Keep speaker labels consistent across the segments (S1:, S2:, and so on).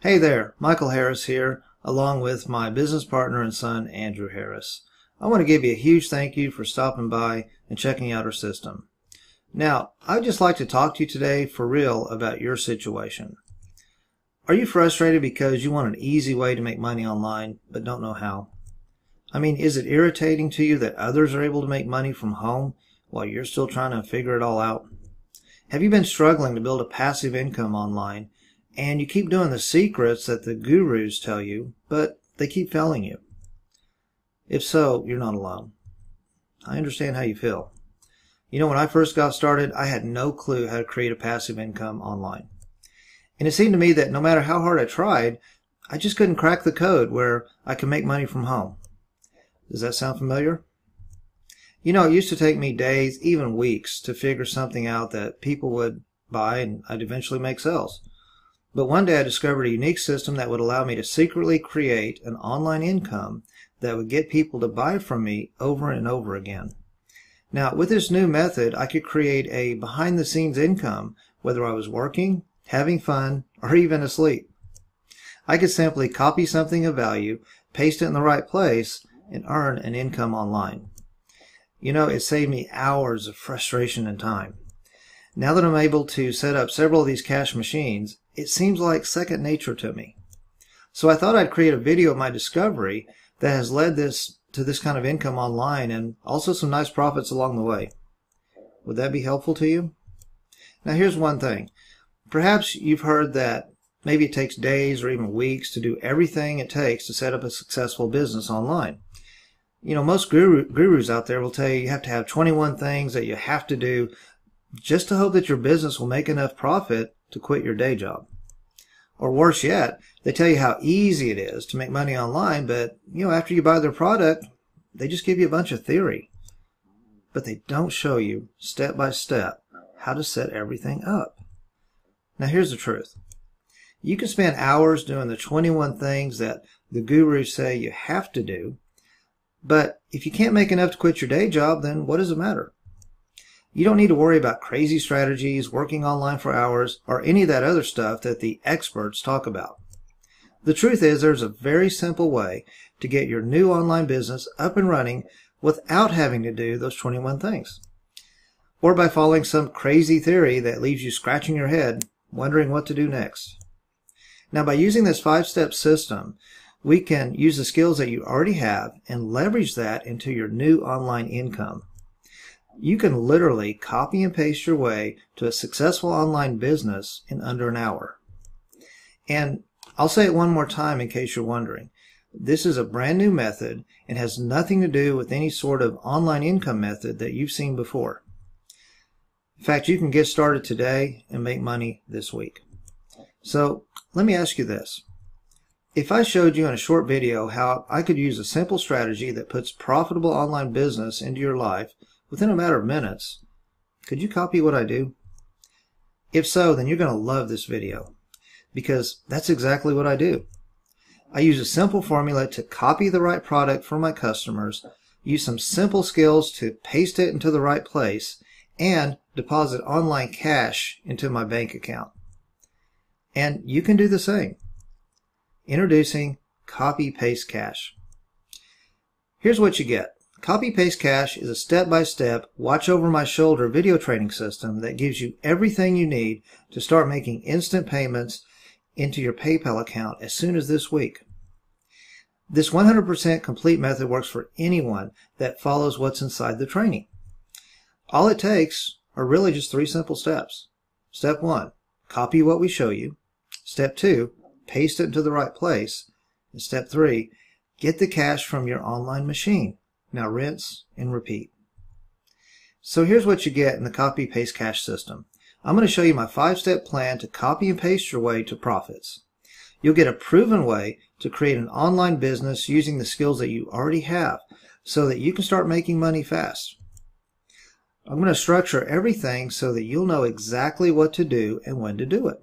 S1: Hey there, Michael Harris here, along with my business partner and son, Andrew Harris. I want to give you a huge thank you for stopping by and checking out our system. Now, I'd just like to talk to you today for real about your situation. Are you frustrated because you want an easy way to make money online but don't know how? I mean, is it irritating to you that others are able to make money from home while you're still trying to figure it all out? Have you been struggling to build a passive income online and you keep doing the secrets that the gurus tell you, but they keep failing you? If so, you're not alone. I understand how you feel. You know, when I first got started, I had no clue how to create a passive income online. And it seemed to me that no matter how hard I tried, I just couldn't crack the code where I could make money from home. Does that sound familiar? You know, it used to take me days, even weeks, to figure something out that people would buy and I'd eventually make sales. But one day I discovered a unique system that would allow me to secretly create an online income that would get people to buy from me over and over again. Now, with this new method, I could create a behind the scenes income whether I was working, having fun, or even asleep. I could simply copy something of value, paste it in the right place, and earn an income online. You know, it saved me hours of frustration and time. Now that I'm able to set up several of these cash machines, it seems like second nature to me. So I thought I'd create a video of my discovery that has led this to this kind of income online and also some nice profits along the way. Would that be helpful to you? Now here's one thing. Perhaps you've heard that maybe it takes days or even weeks to do everything it takes to set up a successful business online. You know, most guru, gurus out there will tell you you have to have 21 things that you have to do just to hope that your business will make enough profit to quit your day job. Or worse yet, they tell you how easy it is to make money online, but you know, after you buy their product, they just give you a bunch of theory. But they don't show you step by step how to set everything up. Now here's the truth. You can spend hours doing the 21 things that the gurus say you have to do, but if you can't make enough to quit your day job, then what does it matter? You don't need to worry about crazy strategies, working online for hours, or any of that other stuff that the experts talk about. The truth is there's a very simple way to get your new online business up and running without having to do those 21 things. Or by following some crazy theory that leaves you scratching your head, wondering what to do next. Now by using this five-step system, we can use the skills that you already have and leverage that into your new online income. You can literally copy and paste your way to a successful online business in under an hour. And I'll say it one more time in case you're wondering. This is a brand new method and has nothing to do with any sort of online income method that you've seen before. In fact, you can get started today and make money this week. So let me ask you this. If I showed you in a short video how I could use a simple strategy that puts profitable online business into your life within a matter of minutes, could you copy what I do? If so, then you're going to love this video because that's exactly what I do. I use a simple formula to copy the right product for my customers, use some simple skills to paste it into the right place, and deposit online cash into my bank account. And you can do the same. Introducing Copy Paste Cash. Here's what you get. Copy Paste Cash is a step-by-step, watch over my shoulder video training system that gives you everything you need to start making instant payments into your PayPal account as soon as this week. This 100% complete method works for anyone that follows what's inside the training. All it takes are really just three simple steps. Step one, copy what we show you. Step two, paste it into the right place. And step three, get the cash from your online machine. Now rinse and repeat. So here's what you get in the copy paste cash system. I'm going to show you my five-step plan to copy and paste your way to profits. You'll get a proven way to create an online business using the skills that you already have so that you can start making money fast. I'm going to structure everything so that you'll know exactly what to do and when to do it.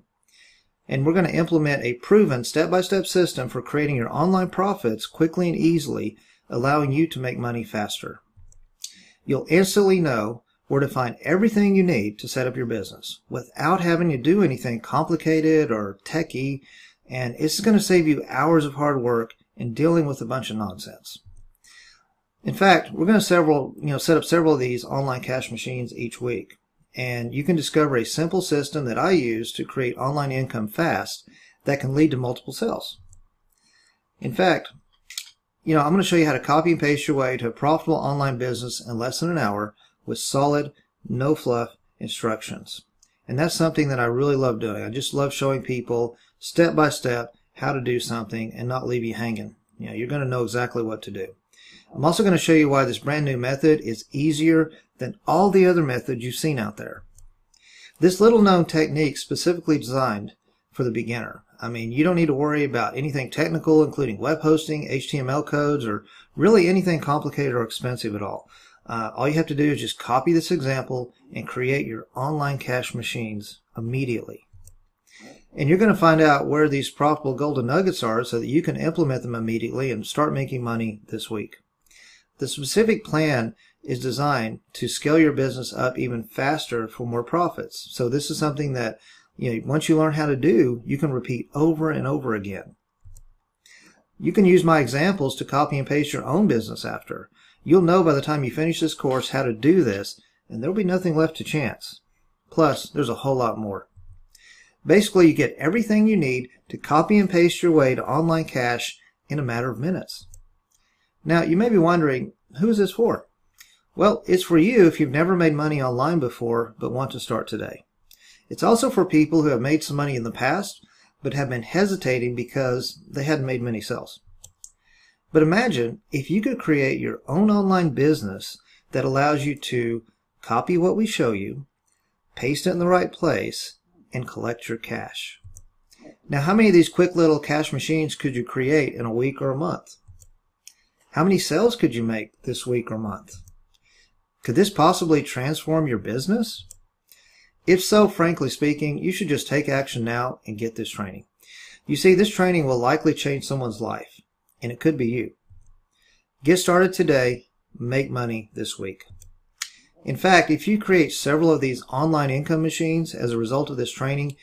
S1: And we're going to implement a proven step-by-step -step system for creating your online profits quickly and easily allowing you to make money faster. You'll instantly know where to find everything you need to set up your business without having to do anything complicated or techy And it's going to save you hours of hard work in dealing with a bunch of nonsense. In fact, we're going to several, you know, set up several of these online cash machines each week. And you can discover a simple system that I use to create online income fast that can lead to multiple sales. In fact, you know, I'm going to show you how to copy and paste your way to a profitable online business in less than an hour with solid, no fluff instructions. And that's something that I really love doing. I just love showing people step by step how to do something and not leave you hanging. You know, you're going to know exactly what to do. I'm also going to show you why this brand new method is easier than all the other methods you've seen out there. This little known technique specifically designed for the beginner. I mean, you don't need to worry about anything technical, including web hosting, HTML codes, or really anything complicated or expensive at all. Uh, all you have to do is just copy this example and create your online cash machines immediately. And you're going to find out where these profitable golden nuggets are so that you can implement them immediately and start making money this week. The specific plan is designed to scale your business up even faster for more profits. So this is something that you know, once you learn how to do, you can repeat over and over again. You can use my examples to copy and paste your own business after. You'll know by the time you finish this course how to do this, and there'll be nothing left to chance. Plus, there's a whole lot more. Basically, you get everything you need to copy and paste your way to online cash in a matter of minutes. Now, you may be wondering, who is this for? Well, it's for you if you've never made money online before but want to start today. It's also for people who have made some money in the past, but have been hesitating because they hadn't made many sales. But imagine if you could create your own online business that allows you to copy what we show you, paste it in the right place, and collect your cash. Now, how many of these quick little cash machines could you create in a week or a month? How many sales could you make this week or month? Could this possibly transform your business? If so, frankly speaking, you should just take action now and get this training. You see, this training will likely change someone's life, and it could be you. Get started today, make money this week. In fact, if you create several of these online income machines as a result of this training,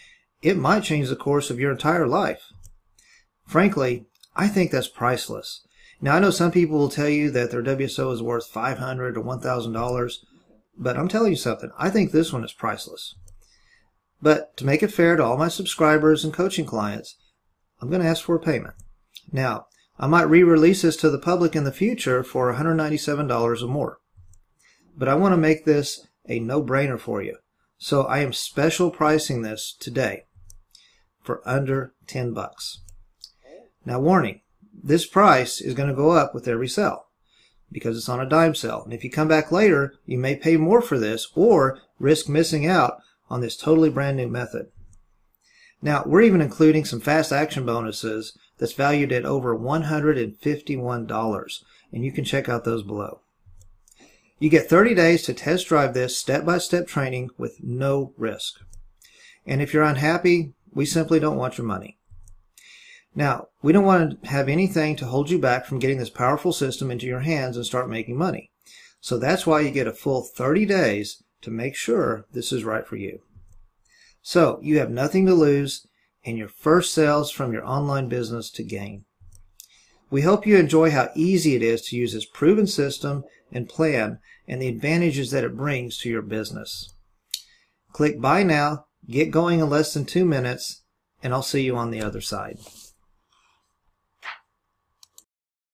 S1: it might change the course of your entire life. Frankly, I think that's priceless. Now, I know some people will tell you that their WSO is worth $500 or $1,000, but I'm telling you something, I think this one is priceless. But to make it fair to all my subscribers and coaching clients, I'm going to ask for a payment. Now, I might re-release this to the public in the future for $197 or more. But I want to make this a no-brainer for you. So I am special pricing this today for under 10 bucks. Now warning, this price is going to go up with every sale because it's on a dime sale. And if you come back later, you may pay more for this or risk missing out on this totally brand new method. Now, we're even including some fast action bonuses that's valued at over $151, and you can check out those below. You get 30 days to test drive this step-by-step training with no risk. And if you're unhappy, we simply don't want your money. Now, we don't want to have anything to hold you back from getting this powerful system into your hands and start making money. So that's why you get a full 30 days to make sure this is right for you. So you have nothing to lose and your first sales from your online business to gain. We hope you enjoy how easy it is to use this proven system and plan and the advantages that it brings to your business. Click buy now, get going in less than two minutes, and I'll see you on the other side.